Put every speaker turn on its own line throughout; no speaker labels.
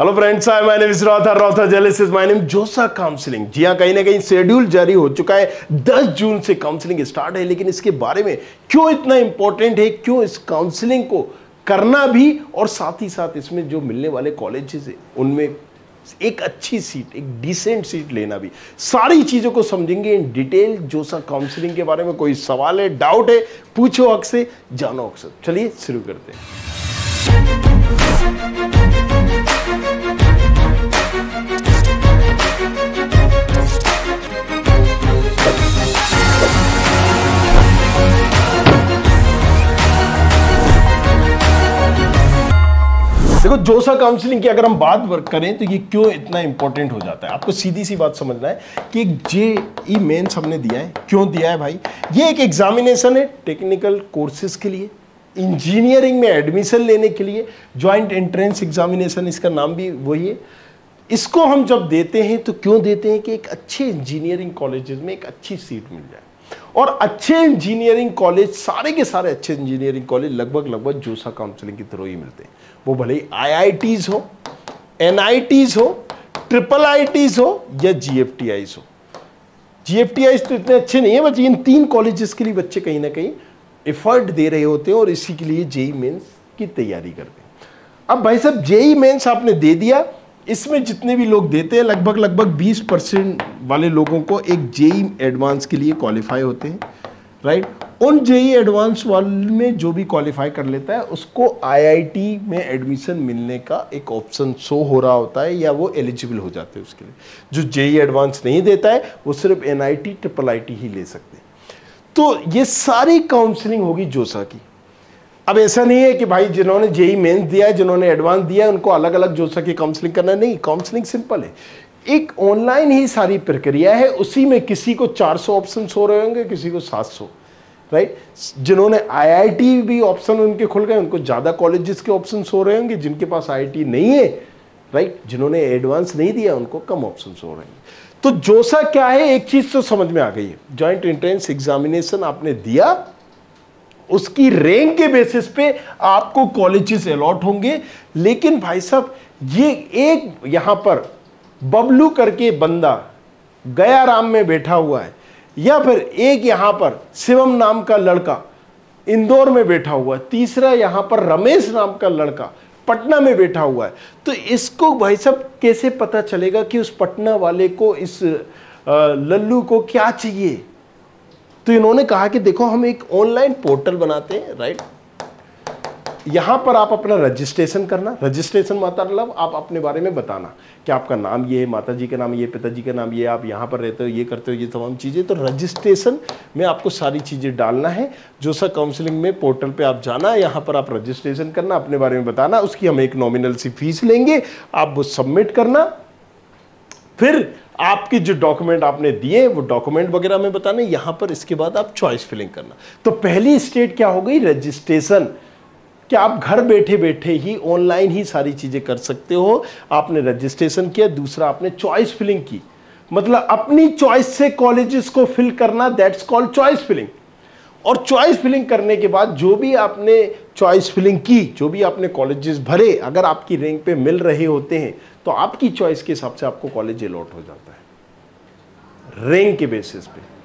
Hello friends I my name is जेलिस is my name JoSAA counselling जी हाँ कहीं ना कहीं शेड्यूल जारी हो चुका है। 10 जून से काउंसलिंग स्टार्ट है, लेकिन इसके बारे में क्यों इतना इंपॉर्टेंट है? क्यों इस काउंसलिंग को करना भी और साथ ही साथ इसमें जो मिलने वाले कॉलेजेस है, उनमें एक अच्छी सीट एक डिसेंट सीट लेना भी। सारी चीज़ों को समझेंगे इन डिटेल जोसा काउंसलिंग के बारे में कोई सवाल है डाउट है, पूछो हक से जानो अक्सर। चलिए शुरू करते हैं। देखो जोसा काउंसलिंग की अगर हम बात करें तो ये क्यों इतना इंपॉर्टेंट हो जाता है? आपको सीधी सी बात समझना है कि जे ई मेन्स हमने दिया है। क्यों दिया है भाई? ये एक एग्जामिनेशन है टेक्निकल कोर्सेज के लिए। इंजीनियरिंग में एडमिशन लेने के लिए ज्वाइंट एंट्रेंस एग्जामिनेशन इसका नाम भी वही है। इसको हम जब देते हैं तो क्यों देते हैं कि एक अच्छे इंजीनियरिंग कॉलेजेस में एक अच्छी सीट मिल जाए। और अच्छे इंजीनियरिंग कॉलेज सारे के सारे अच्छे इंजीनियरिंग कॉलेज लगभग लगभग जोसा काउंसलिंग के थ्रू ही मिलते हैं। वो भले ही आई हो एन हो ट्रिपल आई हो या जी हो। जी तो इतने अच्छे नहीं है बच्चे इन तीन कॉलेजेस के लिए बच्चे कहीं ना कहीं एफर्ट दे रहे होते हैं और इसी के लिए जेई मेंस की तैयारी करते हैं। अब भाई साहब, जेई मेंस आपने दे दिया, इसमें जितने भी लोग देते हैं, लगभग लगभग 20 परसेंट वाले लोगों को एक जेई एडवांस के लिए क्वालिफाई होते हैं राइट उन जेई एडवांस वाले में जो भी क्वालिफाई कर लेता है, उसको आईआईटी में एडमिशन मिलने का एक ऑप्शन शो हो रहा होता है या वो एलिजिबल हो जाते हैं उसके लिए। जो जेई एडवांस नहीं देता है, वो सिर्फ़ एनआईटी ट्रिपल आईटी ही ले सकते हैं। तो ये सारी काउंसलिंग होगी जोसा की। अब ऐसा नहीं है कि भाई जिन्होंने जेई मेंस दिया है, जिन्होंने एडवांस दिया है, उनको अलग अलग जोसा की काउंसलिंग करना नहीं काउंसलिंग सिंपल है। एक ऑनलाइन ही सारी प्रक्रिया है, उसी में किसी को 400 ऑप्शन हो रहे होंगे, किसी को 700 राइट जिन्होंने आईआईटी भी ऑप्शन उनके खुल गए, उनको ज़्यादा कॉलेजेस के ऑप्शन हो रहे होंगे, जिनके पास आईआईटी नहीं है राइट जिन्होंने एडवांस नहीं दिया, उनको कम ऑप्शन हो रहे हैं तो जोसा क्या है? एक चीज़ तो समझ में आ गई है। ज्वाइंट एंट्रेंस एग्जामिनेशन आपने दिया। उसकी रैंक के बेसिस पे आपको कॉलेजेस अलॉट होंगे। लेकिन भाई साहब, ये एक यहाँ पर बबलू करके बंदा गया राम में बैठा हुआ है। या फिर एक यहाँ पर शिवम नाम का लड़का इंदौर में बैठा हुआ है। तीसरा यहाँ पर रमेश नाम का लड़का पटना में बैठा हुआ है। तो इसको भाई साहब कैसे पता चलेगा कि उस पटना वाले को, इस लल्लू को क्या चाहिए? तो इन्होंने कहा कि देखो, हम एक ऑनलाइन पोर्टल बनाते हैं राइट यहाँ पर आप अपना रजिस्ट्रेशन करना, रजिस्ट्रेशन मतलब आप अपने बारे में बताना कि आपका नाम ये है माता जी का नाम ये, पिताजी का नाम ये, आप यहाँ पर रहते हो, ये करते हो, ये तमाम चीज़ें। तो रजिस्ट्रेशन में आपको सारी चीज़ें डालना है। जो सा काउंसलिंग में पोर्टल पे आप जाना है यहाँ पर आप रजिस्ट्रेशन करना, अपने बारे में बताना, उसकी हम एक नॉमिनल सी फ़ीस लेंगे, आप वो सबमिट करना। फिर आपके जो डॉक्यूमेंट आपने दिए, वो डॉक्यूमेंट वगैरह में बताना, यहाँ पर इसके बाद आप चॉइस फिलिंग करना। तो पहली स्टेट क्या हो गई? रजिस्ट्रेशन कि आप घर बैठे बैठे ही ऑनलाइन ही सारी चीज़ें कर सकते हो? आपने रजिस्ट्रेशन किया, दूसरा आपने चॉइस फिलिंग की। मतलब अपनी चॉइस से कॉलेजेस को फिल करना दैट्स कॉल्ड चॉइस फिलिंग और चॉइस फिलिंग करने के बाद जो भी आपने चॉइस फिलिंग की, जो भी आपने कॉलेजेस भरे, अगर आपकी रैंक पे मिल रहे होते हैं तो आपकी चॉइस के हिसाब से आपको कॉलेज अलॉट हो जाता है। रैंक के बेसिस पे।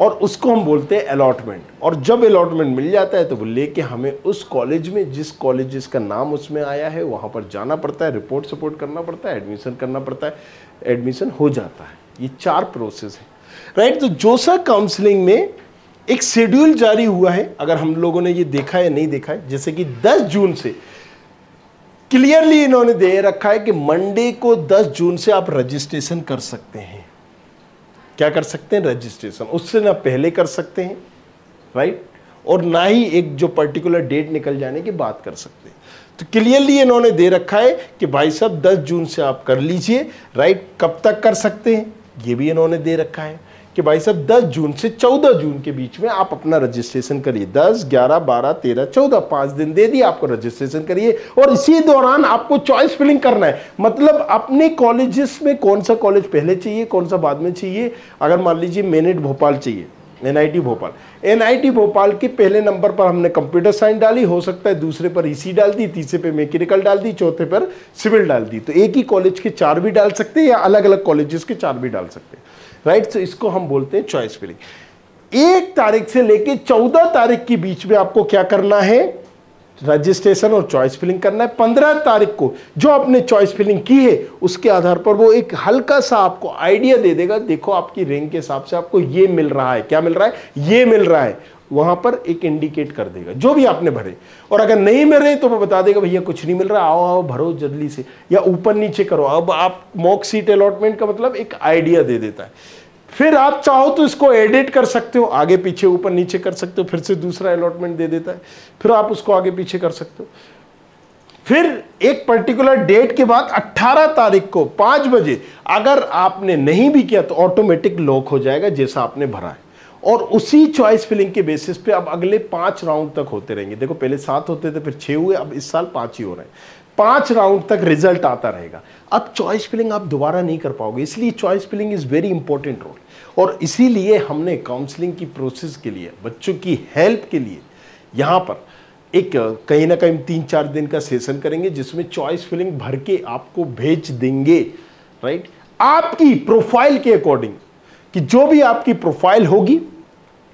और उसको हम बोलते हैं अलॉटमेंट और जब अलॉटमेंट मिल जाता है तो वो लेके हमें उस कॉलेज में, जिस कॉलेज जिसका नाम उसमें आया है, वहाँ पर जाना पड़ता है रिपोर्ट सपोर्ट करना पड़ता है एडमिशन करना पड़ता है एडमिशन हो जाता है। ये चार प्रोसेस है। राइट तो जोसा काउंसलिंग में एक शेड्यूल जारी हुआ है। अगर हम लोगों ने ये देखा है नहीं देखा है, जैसे कि 10 जून से क्लियरली इन्होंने दे रखा है कि मंडे को 10 जून से आप रजिस्ट्रेशन कर सकते हैं। क्या कर सकते हैं? रजिस्ट्रेशन उससे ना पहले कर सकते हैं राइट और ना ही एक जो पर्टिकुलर डेट निकल जाने की बात कर सकते हैं। तो क्लियरली इन्होंने दे रखा है कि भाई साहब 10 जून से आप कर लीजिए राइट कब तक कर सकते हैं? ये भी इन्होंने दे रखा है। कि भाई साहब 10 जून से 14 जून के बीच में आप अपना रजिस्ट्रेशन करिए। 10, 11, 12, 13, 14 पाँच दिन दे दिए आपको रजिस्ट्रेशन करिए और इसी दौरान आपको चॉइस फिलिंग करना है। मतलब अपने कॉलेजेस में कौन सा कॉलेज पहले चाहिए कौन सा बाद में चाहिए? अगर मान लीजिए मेनेट भोपाल चाहिए एनआईटी भोपाल। एनआईटी भोपाल के पहले नंबर पर हमने कंप्यूटर साइंस डाली हो सकता है दूसरे पर ईसी डाल दी तीसरे पे मैकेनिकल डाल दी चौथे पर सिविल डाल दी। तो एक ही कॉलेज के चार भी डाल सकते हैं या अलग अलग कॉलेजेस के चार भी डाल सकते हैं। राइट तो इसको हम बोलते हैं चॉइस फिलिंग एक तारीख से लेके चौदह तारीख के बीच में आपको क्या करना है? रजिस्ट्रेशन और चॉइस फिलिंग करना है। पंद्रह तारीख को जो आपने चॉइस फिलिंग की है, उसके आधार पर वो एक हल्का सा आपको आइडिया दे देगा, देखो आपकी रैंक के हिसाब से आपको ये मिल रहा है। क्या मिल रहा है? ये मिल रहा है। वहाँ पर एक इंडिकेट कर देगा, जो भी आपने भरे। और अगर नहीं मिल रहे तो वो बता देगा, भैया, कुछ नहीं मिल रहा, आओ आओ, भरो जल्दी से, या ऊपर नीचे करो। अब आप मॉक सीट अलॉटमेंट का मतलब एक आइडिया दे देता है। फिर आप चाहो तो इसको एडिट कर सकते हो, आगे पीछे, ऊपर नीचे कर सकते हो, फिर से दूसरा अलॉटमेंट दे देता है। फिर आप उसको आगे पीछे कर सकते हो। फिर एक पर्टिकुलर डेट के बाद 18 तारीख को 5 बजे अगर आपने नहीं भी किया तो ऑटोमेटिक लॉक हो जाएगा, जैसा आपने भरा है। और उसी चॉइस फिलिंग के बेसिस पे अब अगले पाँच राउंड तक होते रहेंगे। देखो, पहले सात होते थे, फिर छह हुए, अब इस साल पाँच ही हो रहे हैं। पाँच राउंड तक रिज़ल्ट आता रहेगा। अब चॉइस फिलिंग आप दोबारा नहीं कर पाओगे, इसलिए choice filling is very important role और इसीलिए हमने काउंसलिंग की प्रोसेस के लिए, बच्चों की हेल्प के लिए, यहाँ पर एक, कहीं ना कहीं तीन चार दिन का सेशन करेंगे, जिसमें चॉइस फिलिंग भर के आपको भेज देंगे राइट आपकी प्रोफ़ाइल के अकॉर्डिंग कि जो भी आपकी प्रोफ़ाइल होगी,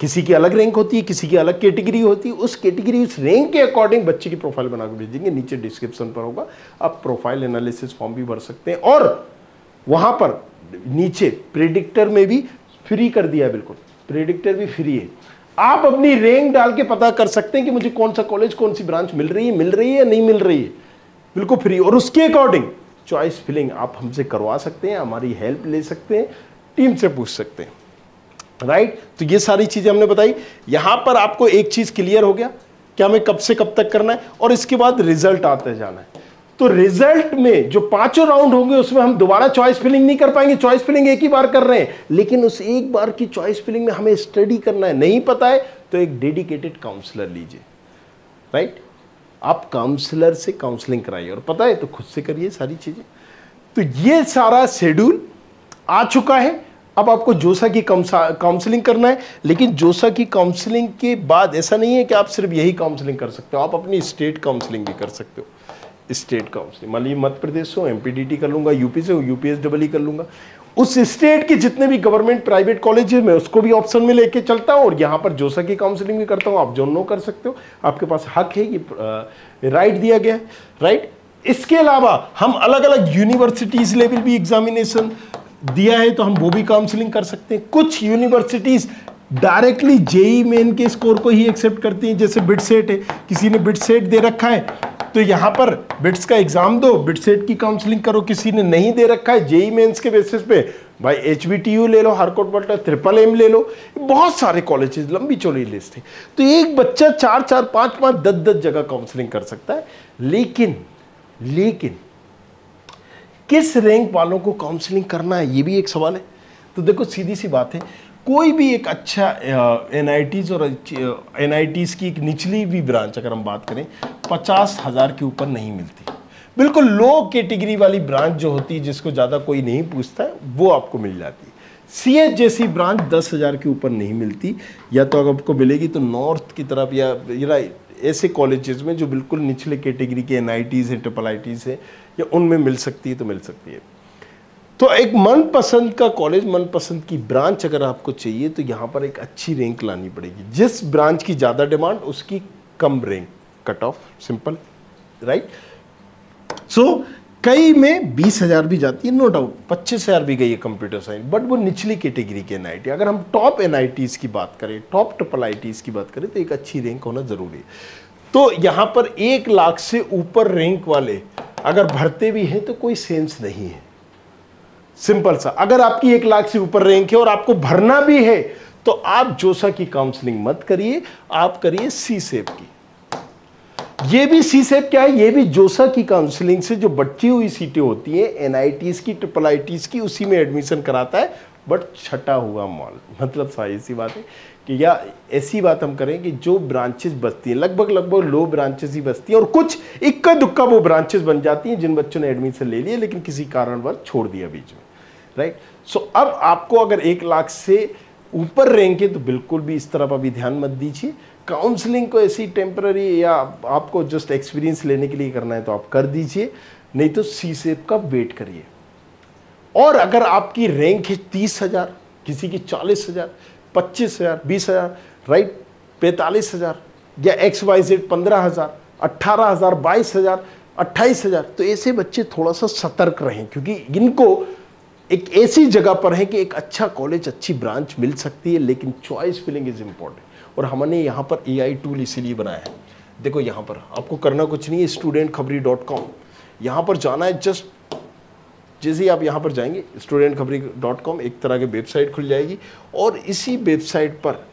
किसी की अलग रैंक होती है, किसी की अलग कैटेगरी होती है, उस कैटेगरी उस रैंक के अकॉर्डिंग बच्चे की प्रोफ़ाइल बना के भेजेंगे। नीचे डिस्क्रिप्शन पर होगा। आप प्रोफ़ाइल एनालिसिस फॉर्म भी भर सकते हैं और वहाँ पर नीचे प्रिडिक्टर में भी फ्री कर दिया बिल्कुल। प्रिडिक्टर भी फ्री है। आप अपनी रैंक डाल के पता कर सकते हैं कि मुझे कौन सा कॉलेज कौन सी ब्रांच मिल रही है, मिल रही है या नहीं मिल रही है। बिल्कुल फ्री और उसके अकॉर्डिंग चॉइस फिलिंग आप हमसे करवा सकते हैं, हमारी हेल्प ले सकते हैं। टीम से पूछ सकते हैं। राइट तो ये सारी चीज़ें हमने बताई। यहाँ पर आपको एक चीज़ क्लियर हो गया कि हमें कब से कब तक करना है और इसके बाद रिज़ल्ट आते जाना है। तो रिज़ल्ट में जो पाँचों राउंड होंगे, उसमें हम दोबारा चॉइस फिलिंग नहीं कर पाएँगे। चॉइस फिलिंग एक ही बार कर रहे हैं। लेकिन उस एक बार की चॉइस फिलिंग में हमें स्टडी करना है। नहीं पता है तो एक डेडिकेटेड काउंसलर लीजिए। राइट आप काउंसलर से काउंसलिंग कराइए। और पता है तो खुद से करिए सारी चीज़ें। तो ये सारा शेड्यूल आ चुका है। अब आपको जोसा की काउंसलिंग करना है, लेकिन जोसा की काउंसलिंग के बाद ऐसा नहीं है कि आप सिर्फ़ यही काउंसलिंग कर सकते हो, आप अपनी स्टेट काउंसलिंग भी कर सकते हो। स्टेट काउंसलिंग मान लीजिए मध्य प्रदेश से एमपीडीटी कर लूँगा यूपी से हो यूपीएस डबल कर लूँगा। उस स्टेट के जितने भी गवर्नमेंट प्राइवेट कॉलेज है मैं, उसको भी ऑप्शन में लेके चलता हूँ, और यहाँ पर जोसा की काउंसलिंग भी करता हूँ। आप जो नो कर सकते हो, आपके पास हक है ये राइट दिया गया है राइट इसके अलावा हम अलग अलग यूनिवर्सिटीज लेवल भी एग्जामिनेशन दिया है तो हम वो भी काउंसलिंग कर सकते हैं। कुछ यूनिवर्सिटीज डायरेक्टली जेई मेन के स्कोर को ही एक्सेप्ट करती हैं। जैसे बिट सेट है, किसी ने बिट सेट दे रखा है तो यहाँ पर बिट्स का एग्ज़ाम दो बिट सेट की काउंसलिंग करो, किसी ने नहीं दे रखा है, जेई मेन्स के बेसिस पे, भाई एच ले लो हारकोट बल्टा ट्रिपल एम ले लो बहुत सारे कॉलेजेस लंबी चौड़ी लिस्ट है। तो एक बच्चा चार चार, पाँच पाँच, दस दस जगह काउंसलिंग कर सकता है। लेकिन लेकिन किस रैंक वालों को काउंसलिंग करना है, ये भी एक सवाल है। तो देखो सीधी सी बात है, कोई भी एक अच्छा एन और एन की एक निचली भी ब्रांच अगर हम बात करें, पचास हज़ार के ऊपर नहीं मिलती। बिल्कुल लो कैटेगरी वाली ब्रांच जो होती है, जिसको ज़्यादा कोई नहीं पूछता है, वो आपको मिल जाती सी एच जैसी ब्रांच दस हज़ार के ऊपर नहीं मिलती, या तो अगर आपको मिलेगी तो नॉर्थ की तरफ़ या ऐसे कॉलेजेस में जो बिल्कुल निचले कैटेगरी के एन आई हैं ट्रिपल आई टीज़ हैं, या उनमें मिल सकती है तो मिल सकती है। तो एक मनपसंद का कॉलेज मनपसंद की ब्रांच अगर आपको चाहिए तो यहाँ पर एक अच्छी रैंक लानी पड़ेगी। जिस ब्रांच की ज़्यादा डिमांड उसकी कम rank cut off simple right so कई में बीस हज़ार भी जाती है नो डाउट पच्चीस हज़ार भी गई है कंप्यूटर साइंस बट वो निचली कैटेगरी के एन अगर हम टॉप एन की बात करें टॉप ट्रिपल आई की बात करें तो एक अच्छी रैंक होना ज़रूरी है। तो यहाँ पर एक लाख से ऊपर रैंक वाले अगर भरते भी हैं तो कोई सेंस नहीं है। सिंपल सा। अगर आपकी एक लाख से ऊपर रैंक है और आपको भरना भी है तो आप जोसा की काउंसलिंग मत करिए। आप करिए सी सेप की। ये भी सी सेप क्या है? ये भी जोसा की काउंसलिंग से जो बच्ची हुई सीटें होती हैं एनआईटीज की ट्रिपल आईटीज की, उसी में एडमिशन कराता है बट छटा हुआ मॉल मतलब सारी सी बात है कि या ऐसी बात हम करें कि जो ब्रांचेस बचती हैं, लगभग लगभग लो ब्रांचेस ही बचती हैं और कुछ इक्का दुक्का वो ब्रांचेस बन जाती हैं जिन बच्चों ने एडमिशन ले लिया, लेकिन किसी कारणवश छोड़ दिया बीच में। राइट सो अब आपको अगर एक लाख से ऊपर है तो बिल्कुल भी इस तरफ़ अभी ध्यान मत दीजिए। काउंसलिंग को ऐसी टेम्पररी या आपको जस्ट एक्सपीरियंस लेने के लिए करना है तो आप कर दीजिए, नहीं तो सी सेप का वेट करिए। और अगर आपकी रैंक है तीस हज़ार, किसी की चालीस हज़ार, पच्चीस हज़ार, बीस हज़ार राइट पैंतालीस हज़ार या एक्स वाई जेड पंद्रह हज़ार अट्ठारह हज़ार, बाईस हज़ार, अट्ठाईस हज़ार तो ऐसे बच्चे थोड़ा सा सतर्क रहें, क्योंकि इनको एक ऐसी जगह पर है कि एक अच्छा कॉलेज अच्छी ब्रांच मिल सकती है, लेकिन चॉइस फिलिंग इज़ इंपॉर्टेंट और हमने यहाँ पर आई टूल इसीलिए बनाया है। देखो यहाँ पर, आपको करना कुछ नहीं है स्टूडेंट खबरी डॉट कॉम यहाँ पर जाना है जस्ट जैसे ही आप यहाँ पर जाएँगे स्टूडेंट खबरी डॉट कॉम एक तरह की वेबसाइट खुल जाएगी और इसी वेबसाइट पर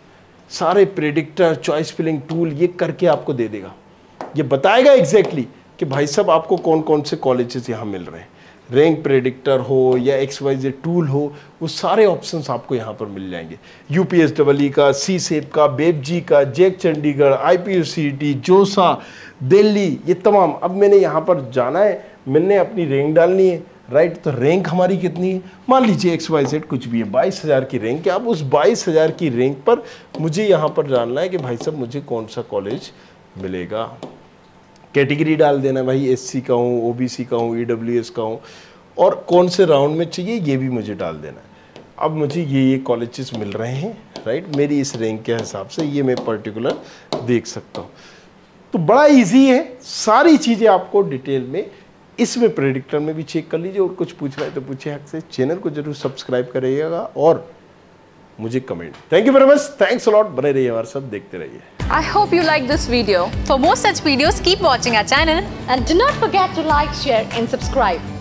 सारे प्रेडिक्टर चॉइस फिलिंग टूल ये करके आपको दे देगा। ये बताएगा एग्जैक्टली exactly कि भाई साहब आपको कौन कौन से कॉलेजेस यहाँ मिल रहे हैं। रैंक प्रेडिक्टर हो या एक्स वाई जेड टूल हो, वो सारे ऑप्शंस आपको यहाँ पर मिल जाएँगे। U P S double E का सी सेप का बेब जी का जेक Chandigarh I P U C T JoSAA Delhi ये तमाम। अब मैंने यहाँ पर जाना है, मैंने अपनी रैंक डालनी है राइट तो रैंक हमारी कितनी है? मान लीजिए एक्स वाई जेड कुछ भी है, बाईस हज़ार की रैंक है। अब उस बाईस हज़ार की रैंक पर मुझे यहाँ पर जानना है कि भाई साहब, मुझे कौन सा कॉलेज मिलेगा? कैटेगरी डाल देना, भाई एस सी का हूँ ओ बी सी का हूँ ई डब्ल्यू एस का हूँ और कौन से राउंड में चाहिए, ये भी मुझे डाल देना अब मुझे ये ये कॉलेजेस मिल रहे हैं राइट मेरी इस रैंक के हिसाब से ये मैं पर्टिकुलर देख सकता हूँ। तो बड़ा इजी है, सारी चीज़ें आपको डिटेल में, इसमें प्रेडिक्टर में भी चेक कर लीजिए, और कुछ पूछ रहे तो पूछे हक से। चैनल को ज़रूर सब्सक्राइब करिएगा, और मुझे comment thank you very much thanks a lot बने रहिए हमारे साथ देखते रहिए
I hope you like this video.
For more such videos, keep watching our channel.
And do not forget to like, share and subscribe.